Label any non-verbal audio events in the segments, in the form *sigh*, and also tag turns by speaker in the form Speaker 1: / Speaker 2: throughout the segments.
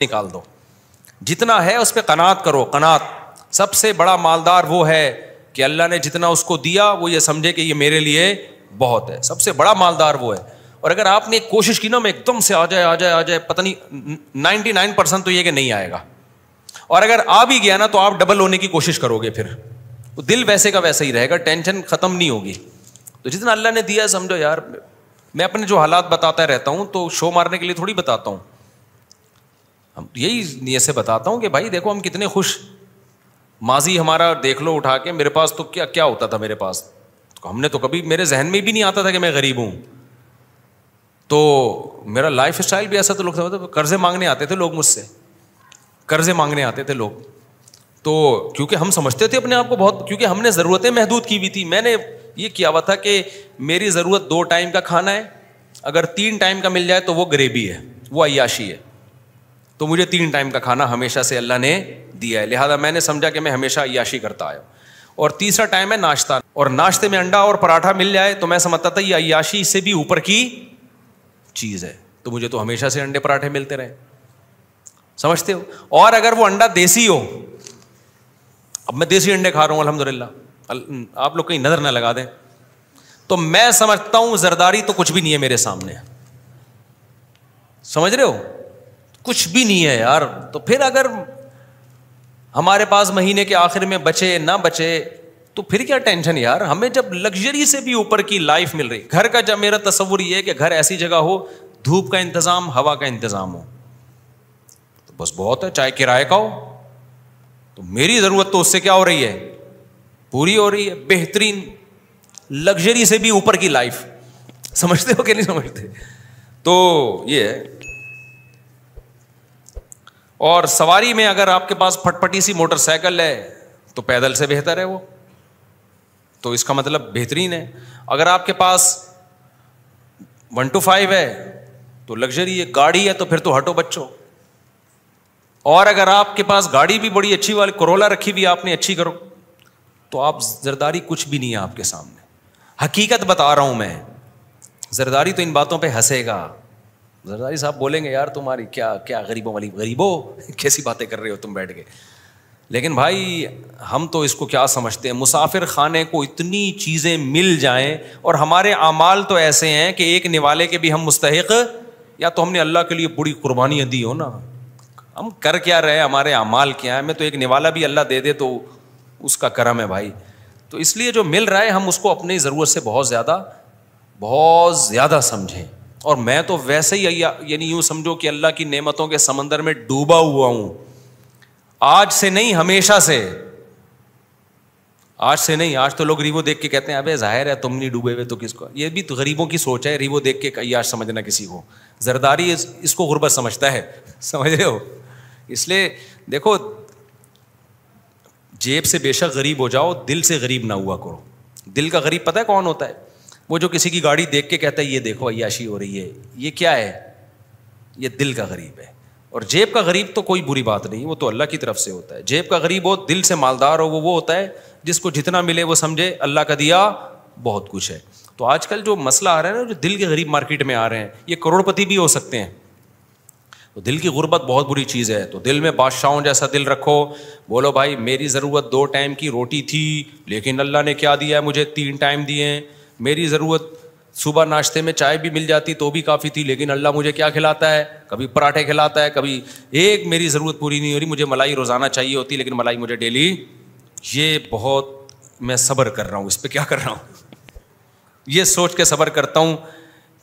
Speaker 1: निकाल दो। जितना है उस पर कनात करो, कनात। सबसे बड़ा मालदार वो है कि अल्लाह ने जितना उसको दिया, वो ये समझे कि ये मेरे लिए बहुत है। सबसे बड़ा मालदार वो है। और अगर आपने कोशिश की ना, मैं एकदम से आ जाए आ जाए आ जाए, पता नहीं नाइन्टी नाइन परसेंट तो ये कि नहीं आएगा। और अगर आ भी गया ना तो आप डबल होने की कोशिश करोगे फिर। तो दिल वैसे का वैसा ही रहेगा, टेंशन खत्म नहीं होगी। तो जितना अल्लाह ने दिया, समझो यार, मैं अपने जो हालात बताता रहता हूँ तो शो मारने के लिए थोड़ी बताता हूँ। यही नीयत से बताता हूँ कि भाई देखो हम कितने खुश। माजी हमारा देख लो उठा के, मेरे पास तो क्या क्या होता था मेरे पास? तो हमने तो कभी, मेरे जहन में भी नहीं आता था कि मैं गरीब हूँ। तो मेरा लाइफ स्टाइल भी ऐसा तो लोग था कर्जे मांगने आते थे लोग मुझसे। कर्जे मांगने आते थे लोग। तो क्योंकि हम समझते थे अपने आप को बहुत, क्योंकि हमने ज़रूरतें महदूद की हुई थी। मैंने ये किया हुआ था कि मेरी ज़रूरत दो टाइम का खाना है, अगर तीन टाइम का मिल जाए तो वो गरीबी है, वो अयाशी है। तो मुझे तीन टाइम का खाना हमेशा से अल्लाह ने दिया है। लिहाजा मैंने समझा कि मैं हमेशा अयाशी करता आया और तीसरा टाइम है नाश्ता। और नाश्ते में अंडा और पराठा मिल जाए तो मैं समझता था ये अयाशी से भी ऊपर की चीज़ है। तो मुझे तो हमेशा से अंडे पराठे मिलते रहे। समझते हो? और अगर वो अंडा देसी हो, अब मैं देसी अंडे खा रहा हूँ, अल्हम्दुलिल्लाह। आप लोग कहीं नज़र ना लगा दें। तो मैं समझता हूँ, जरदारी तो कुछ भी नहीं है मेरे सामने। समझ रहे हो? कुछ भी नहीं है यार। तो फिर अगर हमारे पास महीने के आखिर में बचे, ना बचे तो फिर क्या टेंशन यार? हमें जब लग्जरी से भी ऊपर की लाइफ मिल रही घर का जब मेरा तस्वुर ये है कि घर ऐसी जगह हो, धूप का इंतज़ाम, हवा का इंतज़ाम हो। तो बस बहुत है चाहे किराए का हो। तो मेरी ज़रूरत तो उससे क्या हो रही है? पूरी हो रही है, बेहतरीन लग्जरी से भी ऊपर की लाइफ समझते हो कि नहीं समझते? तो ये है। और सवारी में अगर आपके पास फटफटी सी मोटरसाइकिल है तो पैदल से बेहतर है वो। तो इसका मतलब बेहतरीन है। अगर आपके पास वन टू फाइव है तो लग्जरी है, गाड़ी है तो फिर तो हटो बच्चों। और अगर आपके पास गाड़ी भी बड़ी अच्छी वाली करोला रखी हुई आपने, अच्छी करो। तो आप जरदारी कुछ भी नहीं है आपके सामने। हकीकत बता रहा हूँ मैं, जरदारी तो इन बातों पे हंसेगा। जरदारी साहब बोलेंगे, यार, तुम्हारी क्या क्या गरीबों वाली, गरीबों? *laughs* कैसी बातें कर रहे हो तुम बैठ के? लेकिन भाई, हम तो इसको क्या समझते हैं? मुसाफिर खाने को इतनी चीज़ें मिल जाएँ, और हमारे अमाल तो ऐसे हैं कि एक निवाले के भी हम मुस्तक या तो हमने अल्लाह के लिए बड़ी कुर्बानियाँ दी हो ना। हम कर क्या रहे हमारे अमाल क्या है? हमें तो एक निवाला भी अल्लाह दे दे तो उसका करम है भाई। तो इसलिए जो मिल रहा है, हम उसको अपनी ज़रूरत से बहुत ज़्यादा बहुत ज़्यादा समझें। और मैं तो वैसे ही यानी यूँ समझो कि अल्लाह की नेमतों के समंदर में डूबा हुआ हूँ। आज से नहीं हमेशा से। आज से नहीं आज तो लोग रीवो देख के कहते हैं अबे ज़ाहिर है तुम नहीं डूबे हुए तो किसको? ये भी तो गरीबों की सोच है रीवो देख के आज समझना किसी को। जरदारी इस, इसको गुर्बत समझता है। *laughs* समझ रहे हो? इसलिए देखो जेब से बेशक गरीब हो जाओ दिल से गरीब ना हुआ करो। दिल का गरीब पता है कौन होता है? वो जो किसी की गाड़ी देख के कहता है, ये देखो अयाशी हो रही है। ये क्या है? ये दिल का गरीब है। और जेब का गरीब तो कोई बुरी बात नहीं, वो तो अल्लाह की तरफ़ से होता है। जेब का गरीब हो, दिल से मालदार हो, वो वो होता है जिसको जितना मिले वो समझे, अल्लाह का दिया बहुत कुछ है। तो आजकल जो मसला आ रहा है ना, जो दिल के गरीब मार्केट में आ रहे हैं, ये करोड़पति भी हो सकते हैं। तो दिल की गुर्बत बहुत बुरी चीज़ है तो दिल में बादशाहों जैसा दिल रखो, बोलो, भाई, मेरी ज़रूरत दो टाइम की रोटी थी, लेकिन अल्लाह ने क्या दिया है मुझे? तीन टाइम दिए मेरी ज़रूरत सुबह नाश्ते में चाय भी मिल जाती तो भी काफ़ी थी, लेकिन अल्लाह मुझे क्या खिलाता है? कभी पराठे खिलाता है, कभी एक मेरी ज़रूरत पूरी नहीं हो रही, मुझे मलाई रोज़ाना चाहिए होती, लेकिन मलाई मुझे डेली ये बहुत मैं सब्र कर रहा हूँ, इस पर क्या कर रहा हूँ? ये सोच के सब्र करता हूँ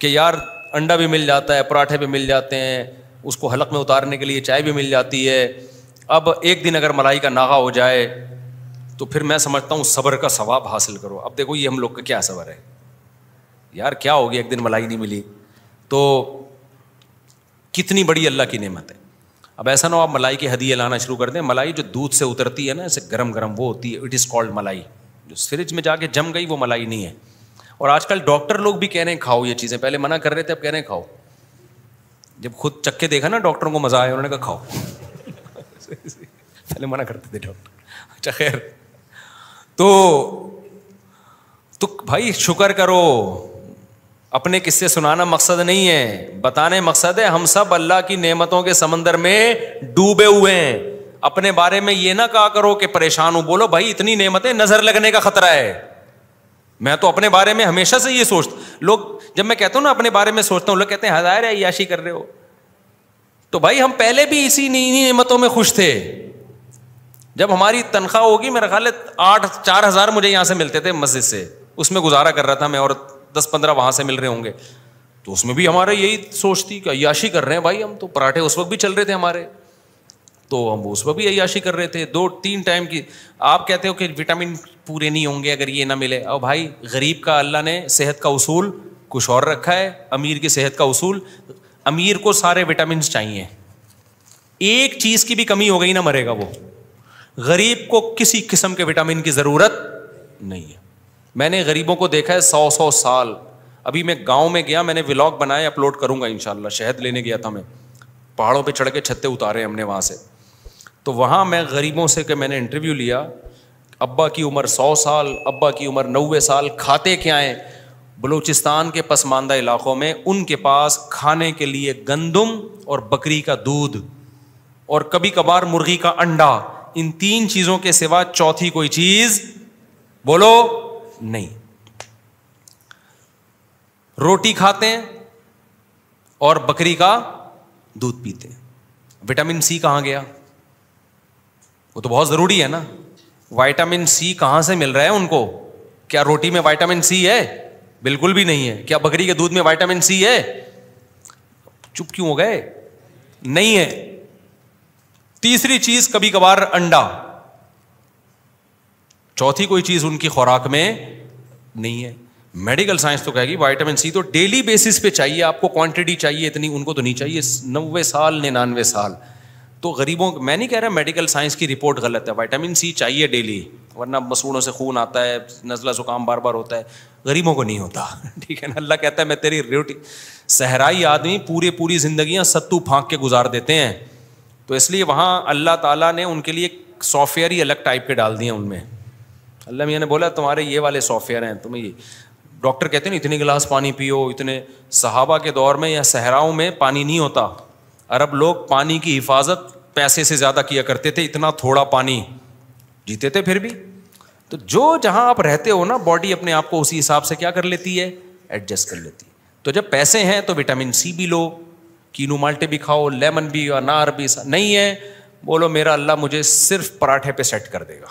Speaker 1: कि यार अंडा भी मिल जाता है, पराठे भी मिल जाते हैं, उसको हलक में उतारने के लिए चाय भी मिल जाती है। अब एक दिन अगर मलाई का नागा हो जाए तो फिर मैं समझता हूँ सब्र का सवाब हासिल करो। अब देखो ये हम लोग का क्या सब्र है। यार क्या होगी एक दिन मलाई नहीं मिली। तो कितनी बड़ी अल्लाह की नेमत है। अब ऐसा ना हो आप मलाई के हदिये लाना शुरू कर दें। मलाई जो दूध से उतरती है ना, ऐसे गरम गरम वो होती है। इट इज़ कॉल्ड मलाई। जो फ्रिज में जाके जम गई, वो मलाई नहीं है। और आजकल डॉक्टर लोग भी कह रहे हैं, खाओ ये चीज़ें। पहले मना कर रहे थे, अब कह रहे हैं, खाओ। जब खुद चक्के देखा ना डॉक्टरों को मज़ा आया, उन्होंने कहा, खाओ। *laughs* पहले मना करते थे डॉक्टर अच्छा खैर। तो तो भाई शुक्र करो, अपने किस्से सुनाना मकसद नहीं है, बताने मकसद है, हम सब अल्लाह की नेमतों के समंदर में डूबे हुए हैं। अपने बारे में ये ना कहा करो कि परेशान हूँ, बोलो, भाई इतनी नेमतें नज़र लगने का खतरा है। मैं तो अपने बारे में हमेशा से ये सोचता लोग, जब मैं कहता हूँ ना अपने बारे में सोचता हूँ, लोग कहते हैं, हज़ार है याशी कर रहे हो। तो भाई हम पहले भी इसी नई नेमतों में खुश थे। जब हमारी तनख्वाह होगी, मेरा ख्याल है आठ, चार हज़ार मुझे यहाँ से मिलते थे मस्जिद से। उसमें गुजारा कर रहा था मैं और दस पंद्रह वहाँ से मिल रहे होंगे। तो उसमें भी हमारे यही सोच थी कि अयाशी कर रहे हैं भाई हम तो पराठे उस वक्त भी चल रहे थे हमारे। तो हम उस वक्त भी अयाशी कर रहे थे। दो, तीन टाइम की, आप कहते हो कि विटामिन पूरे नहीं होंगे अगर ये ना मिले। और भाई, गरीब का अल्लाह ने सेहत का उसूल कुछ और रखा है, अमीर की सेहत का उसूल। अमीर को सारे विटामिन चाहिए। एक चीज़ की भी कमी हो गई ना मरेगा वो। गरीब को किसी किस्म के विटामिन की ज़रूरत नहीं है। मैंने गरीबों को देखा है सौ सौ साल। अभी मैं गाँव में गया, मैंने व्लॉग बनाए अपलोड करूँगा इंशाल्लाह। शहद लेने गया था मैं। पहाड़ों पे चढ़ के छत्ते उतारे हमने वहाँ से। तो वहाँ मैं गरीबों से कि मैंने इंटरव्यू लिया, अब्बा की उम्र सौ साल, अब्बा की उम्र नब्बे साल, खाते क्या हैं? बलूचिस्तान के पसमानदा इलाकों में उनके पास खाने के लिए गंदम और बकरी का दूध और कभी कभार मुर्गी का अंडा। इन तीन चीज़ों के सिवा चौथी कोई चीज़ बोलो नहीं। रोटी खाते हैं और बकरी का दूध पीते हैं। विटामिन सी कहाँ गया? वो तो बहुत ज़रूरी है ना। विटामिन सी कहाँ से मिल रहा है उनको? क्या रोटी में विटामिन सी है? बिल्कुल भी नहीं है। क्या बकरी के दूध में विटामिन सी है? चुप क्यों हो गए? नहीं है। तीसरी चीज़ कभी कभार अंडा। चौथी कोई चीज़ उनकी खुराक में नहीं है। मेडिकल साइंस तो कहेगी, विटामिन सी तो डेली बेसिस पे चाहिए, आपको क्वांटिटी चाहिए इतनी, उनको तो नहीं चाहिए। नब्बे साल, निन्यानवे साल। तो गरीबों मैं नहीं कह रहा मेडिकल साइंस की रिपोर्ट गलत है, विटामिन सी चाहिए डेली, वरना मसूड़ों से खून आता है, नजला, जुकाम बार बार होता है। गरीबों को नहीं होता, *laughs* ठीक है ना? अल्लाह कहता है, मैं तेरी रोटी सहराई आदमी पूरे पूरी जिंदगियाँ सत्तू फांक के गुजार देते हैं। तो इसलिए वहाँ अल्लाह ताला ने उनके लिए सॉफ्टवेयर ही अलग टाइप के डाल दिए उनमें। अल्लाह मियाँ ने बोला, तुम्हारे ये वाले सॉफ्टवेयर हैं, तुम्हें ये डॉक्टर कहते हैं इतने गिलास पानी पियो, इतने सहाबा के दौर में या सहराओं में पानी नहीं होता। अरब लोग पानी की हिफाजत पैसे से ज़्यादा किया करते थे, इतना थोड़ा पानी जीते थे फिर भी। तो जो जहाँ आप रहते हो ना, बॉडी अपने आप को उसी हिसाब से क्या कर लेती है? एडजस्ट कर लेती है। तो जब पैसे हैं तो विटामिन सी भी लो कीनू माल्टे भी खाओ लेमन भी अनार भी नहीं है। बोलो मेरा अल्लाह मुझे सिर्फ़ पराठे पे सेट कर देगा।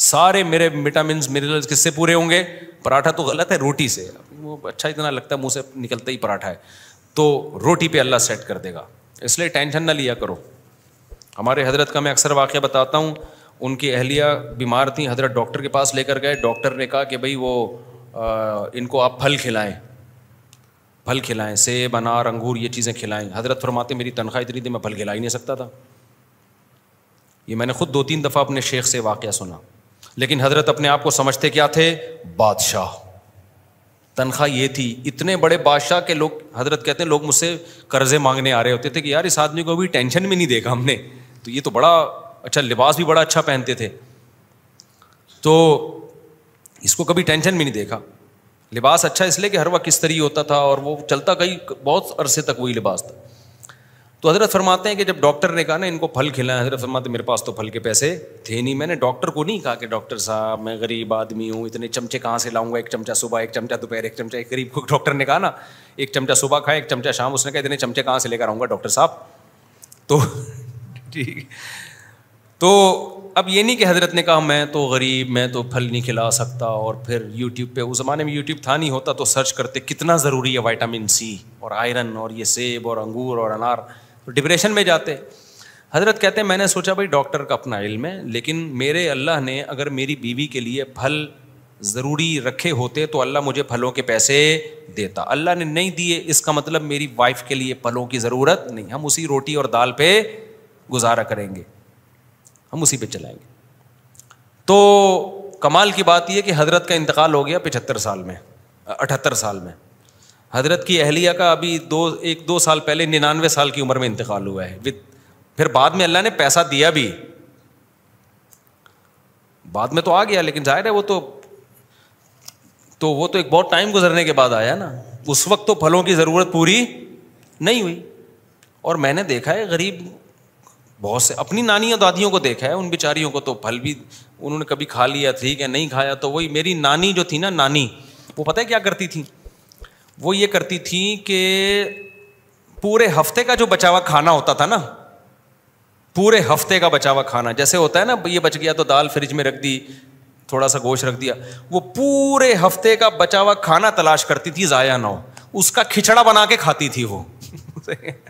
Speaker 1: सारे मेरे विटामिन मिनरल्स किससे पूरे होंगे? पराठा तो गलत है रोटी से। वो अच्छा इतना लगता है मुँह से निकलता ही पराठा है। तो रोटी पे अल्लाह सेट कर देगा। इसलिए टेंशन ना लिया करो। हमारे हज़रत का मैं अक्सर वाक़ बताता हूँ। उनकी अहलिया बीमार थी हज़रत डॉक्टर के पास लेकर गए। डॉक्टर ने कहा कि भाई वो आ, इनको आप फल खिलाएँ। फल खिलाएँ, सेब, अनार, अंगूर, ये चीज़ें खिलाएँ। हज़रत फरमाते, मेरी तनख्वाह इतनी थी, मैं फल खिला ही नहीं सकता था। ये मैंने खुद दो तीन दफ़ा अपने शेख से वाक़ सुना। लेकिन हज़रत अपने आप को समझते क्या थे? बादशाह। तनख्वाह ये थी, इतने बड़े बादशाह के लोग, हज़रत कहते हैं, लोग मुझसे कर्जे मांगने आ रहे होते थे कि, यार, इस आदमी को अभी टेंशन में नहीं देखा हमने। तो ये तो बड़ा अच्छा लिबास भी बड़ा अच्छा पहनते थे। तो इसको कभी टेंशन में नहीं देखा। लिबास अच्छा इसलिए कि हर वक्त किस तरीके होता था और वो चलता कई बहुत अरसे तक वही लिबास था। तो हज़रत फरमाते हैं कि जब डॉक्टर ने कहा ना, इनको फल खिलाएँ, हज़रत फरमाते मेरे पास तो फल के पैसे थे नहीं। मैंने डॉक्टर को नहीं कहा कि डॉक्टर साहब, मैं गरीब आदमी हूँ, इतने चमचे कहाँ से लाऊँगा? एक चमचा सुबह, एक चमचा दोपहर, एक चमचा, एक गरीब को डॉक्टर ने कहा ना, एक चमचा सुबह खाए, एक चमचा शाम, उसने कहा इतने चमचे कहाँ से लेकर आऊँगा डॉक्टर साहब? तो *laughs* ठीक। तो अब ये नहीं कि हज़रत ने कहा, मैं तो गरीब, मैं तो फल नहीं खिला सकता। और फिर यूट्यूब पे, उस ज़माने में यूट्यूब था नहीं होता तो सर्च करते कितना ज़रूरी है वाइटामिन सी और आयरन और ये सेब और अंगूर और अनार। तो डिप्रेशन में जाते। हज़रत कहते हैं, मैंने सोचा भाई डॉक्टर का अपना इल्म है, लेकिन मेरे अल्लाह ने अगर मेरी बीवी के लिए फल ज़रूरी रखे होते तो अल्लाह मुझे फलों के पैसे देता। अल्लाह ने नहीं दिए, इसका मतलब मेरी वाइफ के लिए फलों की ज़रूरत नहीं। हम उसी रोटी और दाल पे गुजारा करेंगे। हम उसी पे चलाएँगे। तो कमाल की बात यह कि हज़रत का इंतकाल हो गया पचहत्तर साल में अठहत्तर साल में। हज़रत की अहलिया का अभी दो, एक, दो साल पहले निन्यानवे साल की उम्र में इंतकाल हुआ है। विद, फिर बाद में अल्लाह ने पैसा दिया भी। बाद में तो आ गया, लेकिन ज़ाहिर है वो तो तो वो तो एक बहुत टाइम गुजरने के बाद आया ना। उस वक्त तो फलों की ज़रूरत पूरी नहीं हुई। और मैंने देखा है, गरीब बहुत से अपनी नानी और दादियों को देखा है, उन बिचारियों को तो फल भी उन्होंने कभी खा लिया, ठीक है, नहीं खाया तो वही मेरी नानी जो थी ना, नानी, वो पता है क्या करती थी? वो ये करती थी कि पूरे हफ़्ते का जो बचा हुआ खाना होता था ना, पूरे हफ़्ते का बचा हुआ खाना, जैसे होता है ना, ये बच गया तो दाल फ्रिज में रख दी, थोड़ा सा गोश्त रख दिया, वो पूरे हफ़्ते का बचा हुआ खाना तलाश करती थी, जाया ना उसका खिचड़ा बना के खाती थी वो। *laughs* *laughs*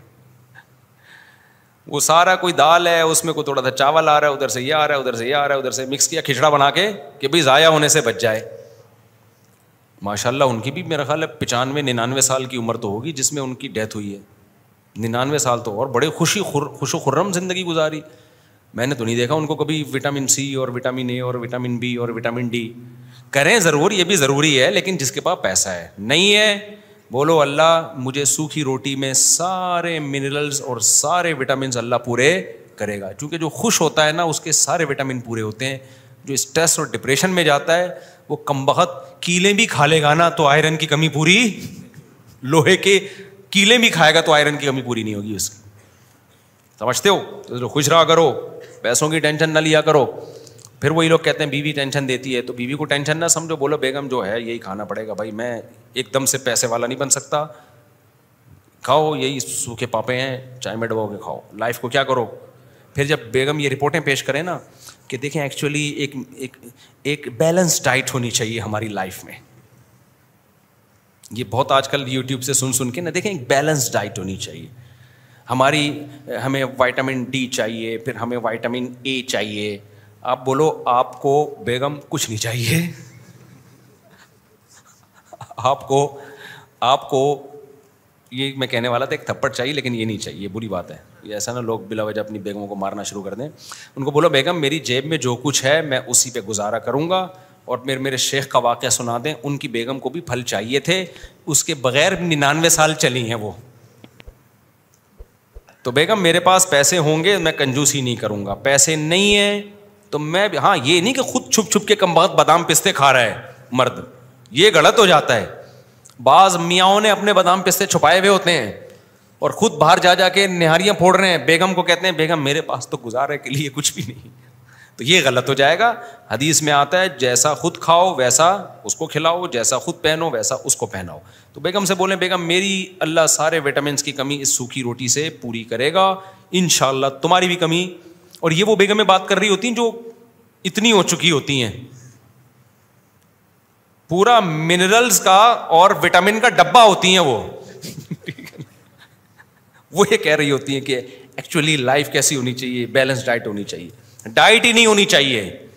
Speaker 1: वो सारा कोई दाल है, उसमें कोई थोड़ा सा चावल आ रहा है, उधर से ये आ रहा है, उधर से ये आ रहा है, उधर से मिक्स किया, खिचड़ा बना के कि भाई ज़ाया होने से बच जाए। माशाल्लाह, उनकी भी मेरा ख्याल है पचानवे, निन्यानवे साल की उम्र तो होगी जिसमें उनकी डेथ हुई है। निन्यानवे साल तो और बड़े खुशी खुश खुर्रम ज़िंदगी गुजारी। मैंने तो नहीं देखा उनको कभी विटामिन सी और विटामिन ए और विटामिन बी और विटामिन डी। करें ज़रूर, ये भी ज़रूरी है, लेकिन जिसके पास पैसा है। नहीं है बोलो, अल्लाह, मुझे सूखी रोटी में सारे मिनरल्स और सारे विटामिन अल्लाह पूरे करेगा। क्योंकि जो खुश होता है ना, उसके सारे विटामिन पूरे होते हैं। जो स्ट्रेस और डिप्रेशन में जाता है, वो कम बहुत कीले भी खा लेगा ना तो आयरन की कमी पूरी लोहे के कीले भी खाएगा तो आयरन की कमी पूरी नहीं होगी उसकी। समझते हो? तो खुश रहा करो, पैसों की टेंशन ना लिया करो। फिर वही लोग कहते हैं, बीवी टेंशन देती है। तो बीवी को टेंशन ना समझो, बोलो, बेगम जो है, यही खाना पड़ेगा भाई। मैं एकदम से पैसे वाला नहीं बन सकता। खाओ, यही सूखे पापे हैं, चाय में डबो के खाओ। लाइफ को क्या करो? फिर जब बेगम ये रिपोर्टें पेश करें ना, कि देखें एक्चुअली एक एक एक बैलेंस डाइट होनी चाहिए हमारी लाइफ में। ये बहुत आजकल यूट्यूब से सुन सुन के ना देखें एक बैलेंस डाइट होनी चाहिए। हमारी, हमें विटामिन डी चाहिए, फिर हमें विटामिन ए चाहिए। आप बोलो, आपको बेगम कुछ नहीं चाहिए। आपको आपको, ये मैं कहने वाला था, एक थप्पड़ चाहिए, लेकिन ये नहीं चाहिए, बुरी बात है। ये ऐसा ना लोग बिला वजह अपनी बेगमों को मारना शुरू कर दें। उनको बोलो, बेगम, मेरी जेब में जो कुछ है, मैं उसी पे गुजारा करूँगा, और मेरे मेरे शेख का वाक़ सुना दें, उनकी बेगम को भी फल चाहिए थे, उसके बगैर निन्यानवे साल चली हैं वो। तो बेगम, मेरे पास पैसे होंगे, मैं कंजूसी नहीं करूँगा। पैसे नहीं है तो मैं हाँ ये नहीं कि खुद छुप छुप के कम बहुत बादाम पिस्ते खा रहा है, मर्द। ये गलत हो जाता है। बाज मियाओं ने अपने बादाम पिस्ते छुपाए हुए होते हैं और खुद बाहर जा जाके निहारियाँ फोड़ रहे हैं। बेगम को कहते हैं, बेगम, मेरे पास तो गुजारे के लिए कुछ भी नहीं। तो ये गलत हो जाएगा। हदीस में आता है, जैसा खुद खाओ, वैसा उसको खिलाओ, जैसा खुद पहनो, वैसा उसको पहनाओ। तो बेगम से बोले, बेगम, मेरी अल्लाह सारे विटामिन की कमी इस सूखी रोटी से पूरी करेगा। इन तुम्हारी भी कमी और ये वो बेगम बात कर रही होती हैं जो इतनी हो चुकी होती हैं। पूरा मिनरल्स का और विटामिन का डब्बा होती हैं वो। *laughs* वो ये कह रही होती हैं कि एक्चुअली लाइफ कैसी होनी चाहिए बैलेंस डाइट होनी चाहिए। डाइट ही नहीं होनी चाहिए।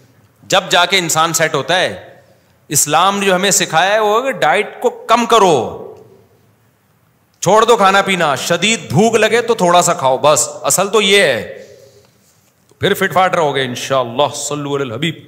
Speaker 1: जब जाके इंसान सेट होता है, इस्लाम जो हमें सिखाया है वो डाइट को कम करो। छोड़ दो खाना पीना, शदीद भूख लगे तो थोड़ा सा खाओ, बस। असल तो ये है फिर फिटफाट रहोगे इनशाला हबीब